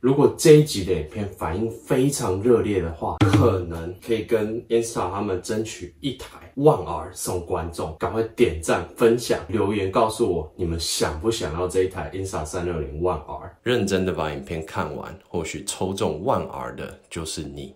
如果这一集的影片反应非常热烈的话，可能可以跟 Insta 他们争取一台 One R 送观众。赶快点赞、分享、留言告诉我，你们想不想要这一台 Insta 三六零 One R？认真的把影片看完，或许抽中 One R 的就是你。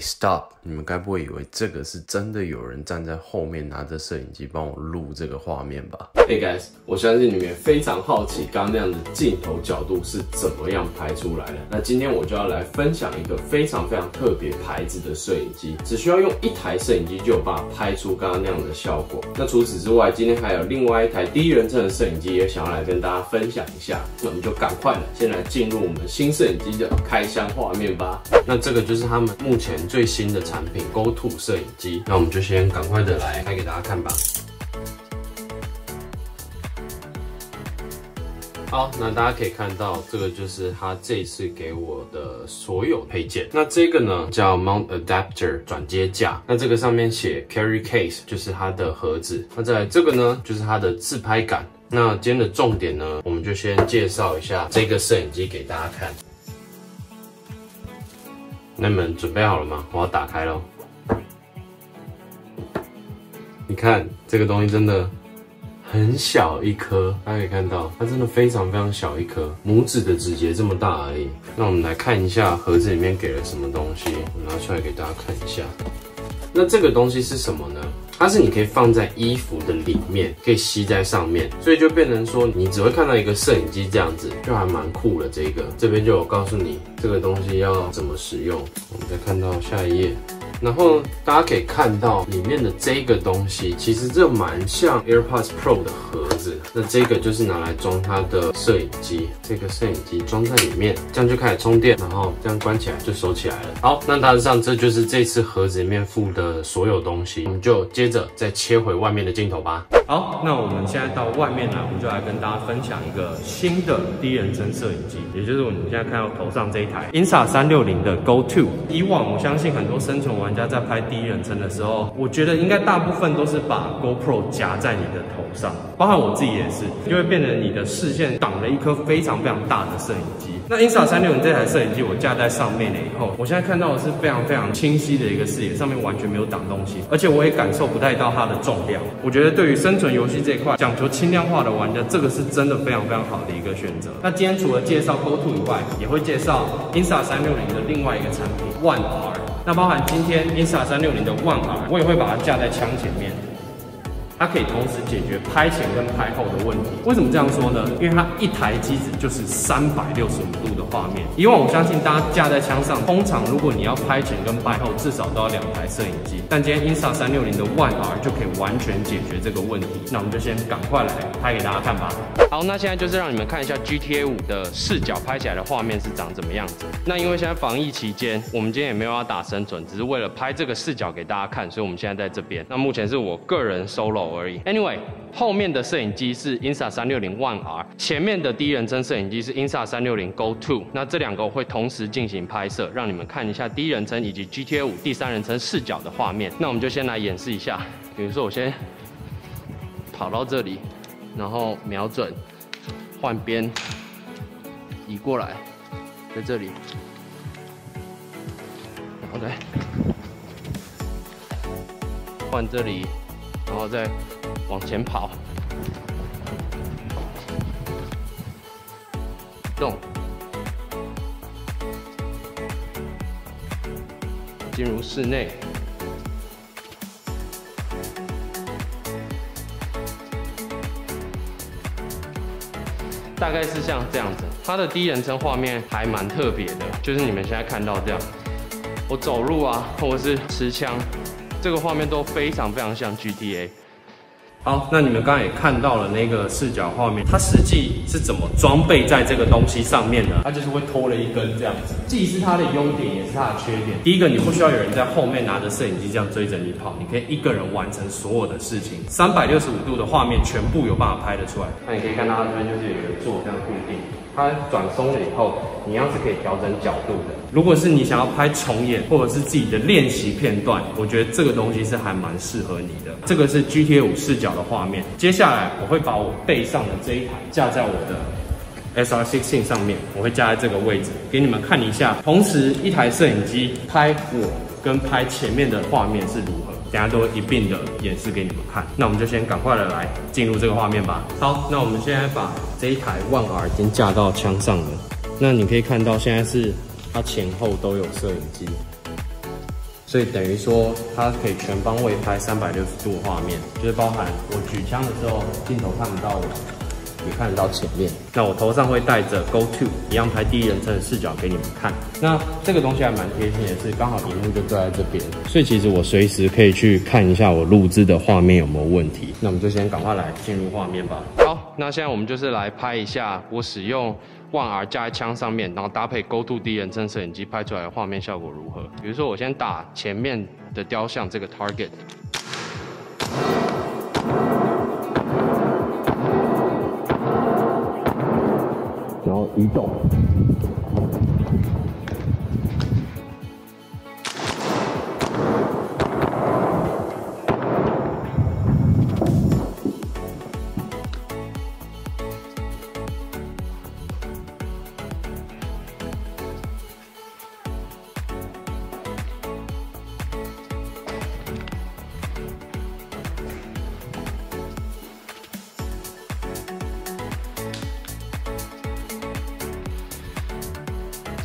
Stop！你们该不会以为这个是真的有人站在后面拿着摄影机帮我录这个画面吧？Hey guys，我相信你们也非常好奇刚刚那样的镜头角度是怎么样拍出来的。那今天我就要来分享一个非常非常特别牌子的摄影机，只需要用一台摄影机就有办法拍出刚刚那样的效果。那除此之外，今天还有另外一台第一人称的摄影机也想要来跟大家分享一下。那我们就赶快的先来进入我们新摄影机的开箱画面吧。那这个就是他们目前最新的产品 Go To 摄影机，那我们就先赶快的来开给大家看吧。好，那大家可以看到，这个就是他这次给我的所有配件。那这个呢叫 Mount Adapter 转接架，那这个上面写 Carry Case 就是它的盒子。那在这个呢就是它的自拍杆。那今天的重点呢，我们就先介绍一下这个摄影机给大家看。那你们准备好了吗？我要打开喽。你看这个东西真的很小一颗，大家可以看到，它真的非常非常小一颗，拇指的指节这么大而已。那我们来看一下盒子里面给了什么东西，我拿出来给大家看一下。那这个东西是什么呢？它是你可以放在衣服的里面，可以吸在上面，所以就变成说你只会看到一个摄影机这样子，就还蛮酷的。这个这边就有告诉你这个东西要怎么使用。我们再看到下一页。然后大家可以看到里面的这个东西，其实这蛮像 AirPods Pro 的盒子。那这个就是拿来装它的摄影机，这个摄影机装在里面，这样就开始充电，然后这样关起来就收起来了。好，那大致上这就是这次盒子里面附的所有东西。我们就接着再切回外面的镜头吧。好，那我们现在到外面来，我们就来跟大家分享一个新的低人称摄影机，也就是我们现在看到头上这一台 Insta 三六零的 Go To。以往我相信很多生存玩玩家在拍第一人称的时候，我觉得应该大部分都是把 GoPro 夹在你的头上，包含我自己也是，就会变成你的视线挡了一颗非常非常大的摄影机。那 Insta 三六零这台摄影机我架在上面了以后，我现在看到的是非常非常清晰的一个视野，上面完全没有挡东西，而且我也感受不太到它的重量。我觉得对于生存游戏这一块讲求轻量化的玩家，这个是真的非常非常好的一个选择。那今天除了介绍 Go To 以外，也会介绍 Insta 三六零的另外一个产品 One R。那包含今天 Insta 三六零的 One R，我也会把它架在枪前面。它可以同时解决拍前跟拍后的问题。为什么这样说呢？因为它一台机子就是三百六十五度的画面。以往我相信大家架在枪上，通常如果你要拍前跟拍后，至少都要两台摄影机。但今天 Insta 三六零的 One R 就可以完全解决这个问题。那我们就先赶快来拍给大家看吧。好，那现在就是让你们看一下 GTA 五的视角拍起来的画面是长怎么样子。那因为现在防疫期间，我们今天也没有要打生存，只是为了拍这个视角给大家看，所以我们现在在这边。那目前是我个人 solo。而已。Anyway，后面的摄影机是 Insta 三六零 One R，前面的第一人称摄影机是 Insta 三六零 Go To。那这两个我会同时进行拍摄，让你们看一下第一人称以及 GTA 五第三人称视角的画面。那我们就先来演示一下，比如说我先跑到这里，然后瞄准，换边，移过来，在这里，然后再换这里。然后再往前跑，动，进入室内，大概是像这样子。它的第一人称画面还蛮特别的，就是你们现在看到这样，我走路啊，或者是持枪。这个画面都非常非常像 GTA，好，那你们刚才也看到了那个视角画面，它实际是怎么装备在这个东西上面的？它就是会拖了一根这样子，既是它的优点，也是它的缺点。第一个，你不需要有人在后面拿着摄影机这样追着你跑，你可以一个人完成所有的事情。三百六十五度的画面全部有办法拍得出来。那你可以看到它这边就是有一个座这样固定。它转松了以后，你一样是可以调整角度的。如果是你想要拍重演或者是自己的练习片段，我觉得这个东西是还蛮适合你的。这个是 G T 五视角的画面。接下来我会把我背上的这一台架在我的 SR16 上面，我会架在这个位置，给你们看一下。同时，一台摄影机拍我跟拍前面的画面是如何。等下都一并的演示给你们看，那我们就先赶快的来进入这个画面吧。好，那我们现在把这一台万 R 已经架到枪上了。那你可以看到现在是它前后都有摄影机，所以等于说它可以全方位拍三百六十度画面，就是包含我举枪的时候镜头看不到我。也看得到前面，那我头上会带着 Go To，一样拍第一人称的视角给你们看。那这个东西还蛮贴心的，是刚好屏幕就坐在这边，所以其实我随时可以去看一下我录制的画面有没有问题。那我们就先赶快来进入画面吧。好，那现在我们就是来拍一下我使用 One R 架在枪上面，然后搭配 Go To 第一人称摄影机拍出来的画面效果如何？比如说我先打前面的雕像这个 Target。移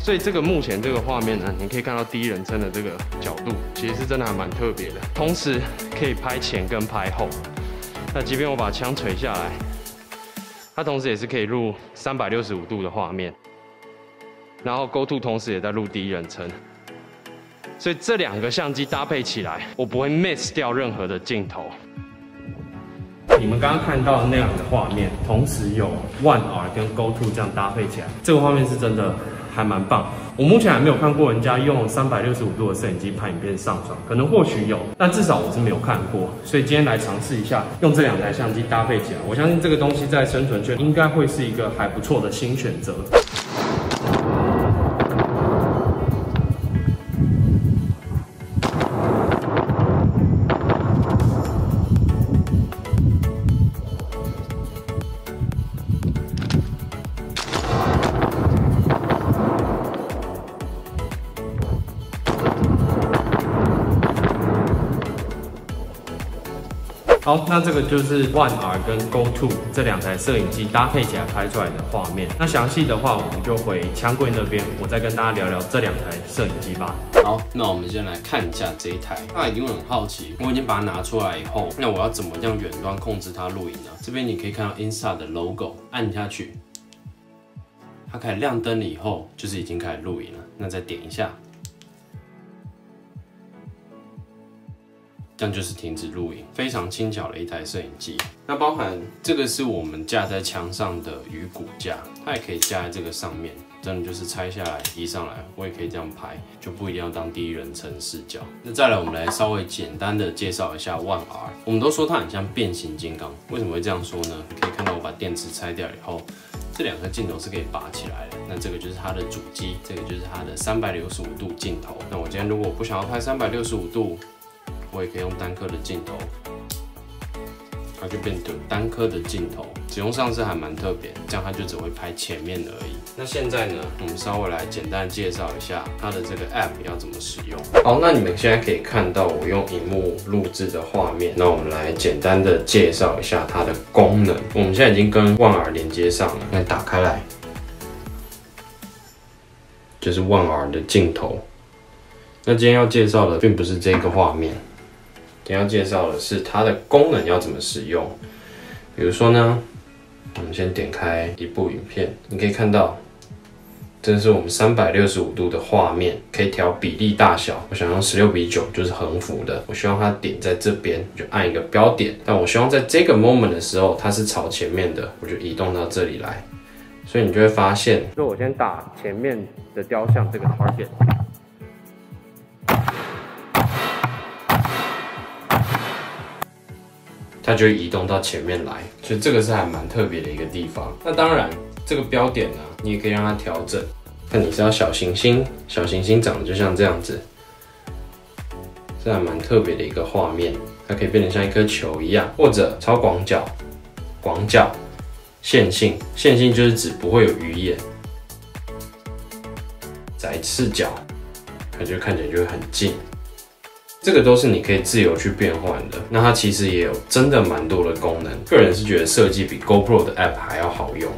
所以这个目前这个画面呢，你可以看到第一人称的这个角度，其实是真的还蛮特别的。同时可以拍前跟拍后。那即便我把枪垂下来，它同时也是可以录三百六十五度的画面。然后 Go To 同时也在录第一人称。所以这两个相机搭配起来，我不会 miss 掉任何的镜头。你们刚刚看到那样的画面，同时有 One R 跟 Go To 这样搭配起来，这个画面是真的。还蛮棒，我目前还没有看过人家用三百六十五度的摄影机拍影片上传，可能或许有，但至少我是没有看过，所以今天来尝试一下，用这两台相机搭配起来，我相信这个东西在生存圈应该会是一个还不错的新选择。好，那这个就是 One R 跟 Go To 这两台摄影机搭配起来拍出来的画面。那详细的话，我们就回枪柜那边，我再跟大家聊聊这两台摄影机吧。好，那我们先来看一下这一台。大家一定很好奇，我已经把它拿出来以后，那我要怎么样远端控制它录影呢？这边你可以看到 Insta 的 logo，按下去，它开始亮灯了以后，就是已经开始录影了。那再点一下。这样就是停止录影，非常轻巧的一台摄影机。那包含这个是我们架在墙上的鱼骨架，它也可以架在这个上面，真的就是拆下来移上来，我也可以这样拍，就不一定要当第一人称视角。那再来，我们来稍微简单的介绍一下 One R。我们都说它很像变形金刚，为什么会这样说呢？可以看到我把电池拆掉以后，这两个镜头是可以拔起来的。那这个就是它的主机，这个就是它的三百六十五度镜头。那我今天如果不想要拍三百六十五度，我也可以用单颗的镜头，它就变成单颗的镜头，使用上是还蛮特别，这样它就只会拍前面而已。那现在呢，我们稍微来简单介绍一下它的这个 app 要怎么使用。好，那你们现在可以看到我用荧幕录制的画面。那我们来简单的介绍一下它的功能。我们现在已经跟万耳连接上了，来打开来，就是万耳的镜头。那今天要介绍的并不是这个画面。天要介绍的是它的功能要怎么使用。比如说呢，我们先点开一部影片，你可以看到这是我们三百六十五度的画面，可以调比例大小。我想用十六比九，就是横幅的。我希望它点在这边，就按一个标点。但我希望在这个 moment 的时候，它是朝前面的，我就移动到这里来。所以你就会发现，就我先打前面的雕像这个 target。它就会移动到前面来，所以这个是还蛮特别的一个地方。那当然，这个标点呢，你也可以让它调整。看你是要小行星，小行星长得就像这样子，这还蛮特别的一个画面。它可以变得像一颗球一样，或者超广角、广角、线性，线性就是指不会有鱼眼，窄视角，它就看起来就会很近。这个都是你可以自由去变换的，那它其实也有真的蛮多的功能，个人是觉得设计比 GoPro 的 App 还要好用。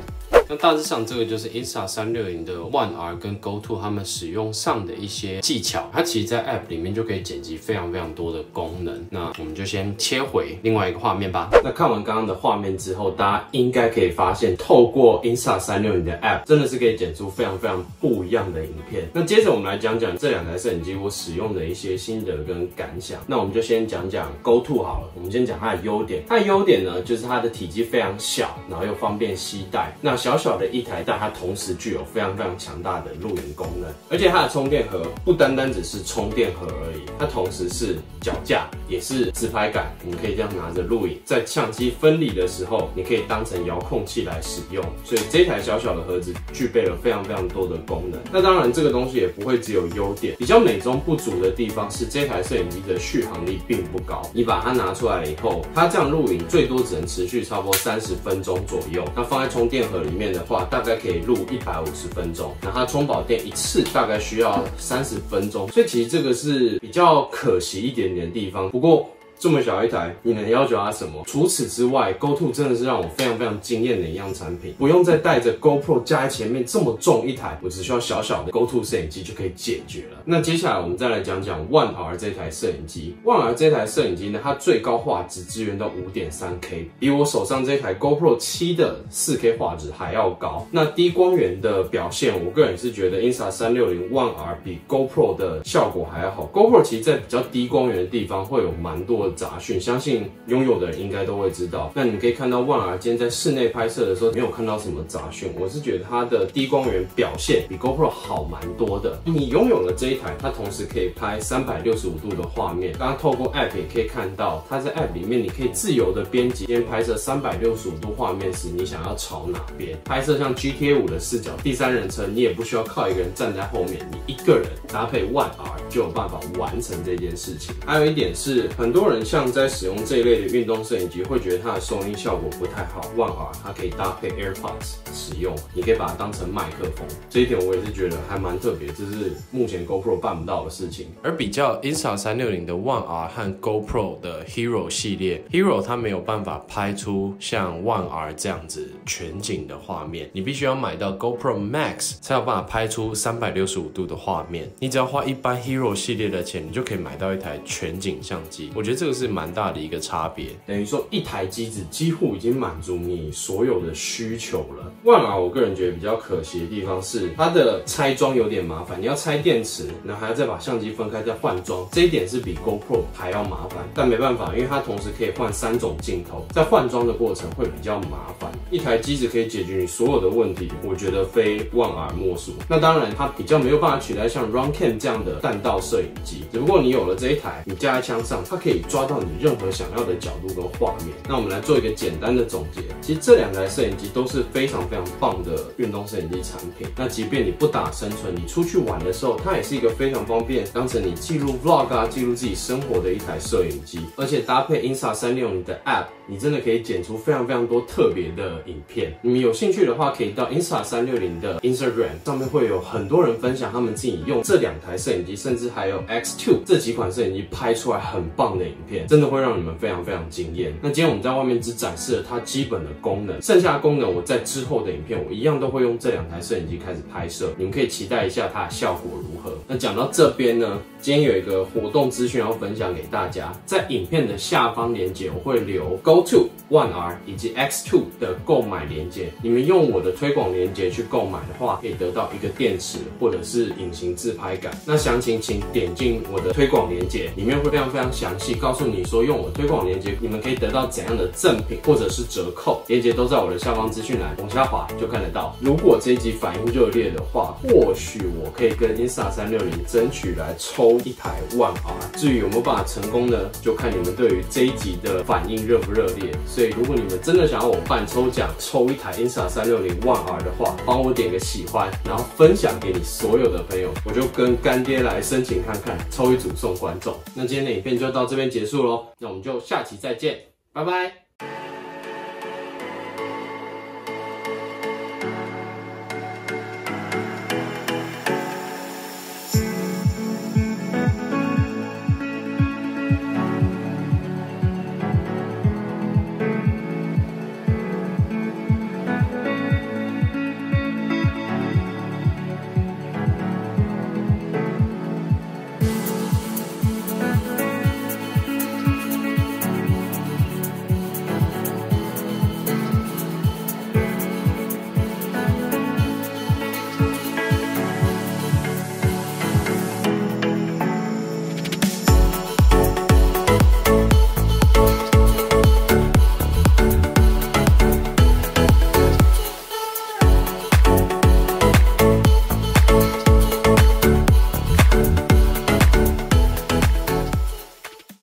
那大致上，这个就是 Insta 三六零的 One R 跟 Go To 他们使用上的一些技巧。它其实，在 App 里面就可以剪辑非常非常多的功能。那我们就先切回另外一个画面吧。那看完刚刚的画面之后，大家应该可以发现，透过 Insta 三六零的 App，真的是可以剪出非常非常不一样的影片。那接着我们来讲讲这两台摄影机我使用的一些心得跟感想。那我们就先讲讲 Go To 好了。我们先讲它的优点。它的优点呢，就是它的体积非常小，然后又方便携带。那小小的一台，但它同时具有非常非常强大的录影功能，而且它的充电盒不单单只是充电盒而已，它同时是脚架，也是自拍杆，你可以这样拿着录影，在相机分离的时候，你可以当成遥控器来使用。所以这台小小的盒子具备了非常非常多的功能。那当然，这个东西也不会只有优点，比较美中不足的地方是这台摄影机的续航力并不高。你把它拿出来以后，它这样录影最多只能持续差不多三十分钟左右。那放在充电盒里面的话，大概可以录一百五十分钟，那它充饱电一次大概需要三十分钟，所以其实这个是比较可惜一点点的地方。不过。这么小一台，你能要求它什么？除此之外，Go To 真的是让我非常非常惊艳的一样产品，不用再带着 GoPro 加在前面这么重一台，我只需要小小的 Go To 摄影机就可以解决了。那接下来我们再来讲讲 One R 这台摄影机。One R 这台摄影机呢，它最高画质支援到五点三 K，比我手上这台 GoPro 七的四 K 画质还要高。那低光源的表现，我个人是觉得 Insta 三六零 One R 比 GoPro 的效果还要好。GoPro 其实在比较低光源的地方会有蛮多。杂讯，相信拥有的人应该都会知道。那你可以看到万 R 今天在室内拍摄的时候，没有看到什么杂讯。我是觉得它的低光源表现比 GoPro 好蛮多的。你拥有了这一台，它同时可以拍三百六十五度的画面。刚刚透过 App 也可以看到，它在 App 里面你可以自由的编辑，今天拍摄三百六十五度画面时，你想要朝哪边拍摄？像 GTA 五的视角，第三人称，你也不需要靠一个人站在后面，你一个人搭配万 R 就有办法完成这件事情。还有一点是，很多人。像在使用这一类的运动摄影机，会觉得它的收音效果不太好。万 R 它可以搭配 AirPods 使用，你可以把它当成麦克风。这一点我也是觉得还蛮特别，这是目前 GoPro 办不到的事情。而比较 Insta 三六零的万 R 和 GoPro 的 Hero 系列，Hero 它没有办法拍出像万 R 这样子全景的画面，你必须要买到 GoPro Max 才有办法拍出三百六十五度的画面。你只要花一般 Hero 系列的钱，你就可以买到一台全景相机。我觉得这个是蛮大的一个差别，等于说一台机子几乎已经满足你所有的需求了。万 R 我个人觉得比较可惜的地方是它的拆装有点麻烦，你要拆电池，然后还要再把相机分开再换装，这一点是比 GoPro 还要麻烦。但没办法，因为它同时可以换三种镜头，在换装的过程会比较麻烦。一台机子可以解决你所有的问题，我觉得非万而莫属。那当然，它比较没有办法取代像 RunCam 这样的弹道摄影机，只不过你有了这一台，你架在枪上，它可以装抓到你任何想要的角度跟画面。那我们来做一个简单的总结，其实这两台摄影机都是非常非常棒的运动摄影机产品。那即便你不打生存，你出去玩的时候，它也是一个非常方便当成你记录 Vlog 啊，记录自己生活的一台摄影机。而且搭配 Insta 三六零的 App，你真的可以剪出非常非常多特别的。影片，你们有兴趣的话，可以到 Insta 三六零的 Instagram 上面会有很多人分享他们自己用这两台摄影机，甚至还有 X2 这几款摄影机拍出来很棒的影片，真的会让你们非常非常惊艳。那今天我们在外面只展示了它基本的功能，剩下的功能我在之后的影片我一样都会用这两台摄影机开始拍摄，你们可以期待一下它的效果如何。那讲到这边呢，今天有一个活动资讯要分享给大家，在影片的下方链接我会留 Go Go2 One R 以及 X2 的购买链接，你们用我的推广链接去购买的话，可以得到一个电池或者是隐形自拍杆。那详情请点进我的推广链接，里面会非常非常详细，告诉你说用我推广链接，你们可以得到怎样的赠品或者是折扣，链接都在我的下方资讯栏，往下滑就看得到。如果这一集反应热烈的话，或许我可以跟 Insta 三六零争取来抽一台 One R。至于有没有办法成功呢，就看你们对于这一集的反应热不热所以，如果你们真的想要我办抽奖，抽一台 Insta 三六零 One R 的话，帮我点个喜欢，然后分享给你所有的朋友，我就跟干爹来申请看看，抽一组送观众。那今天的影片就到这边结束喽，那我们就下期再见，拜拜。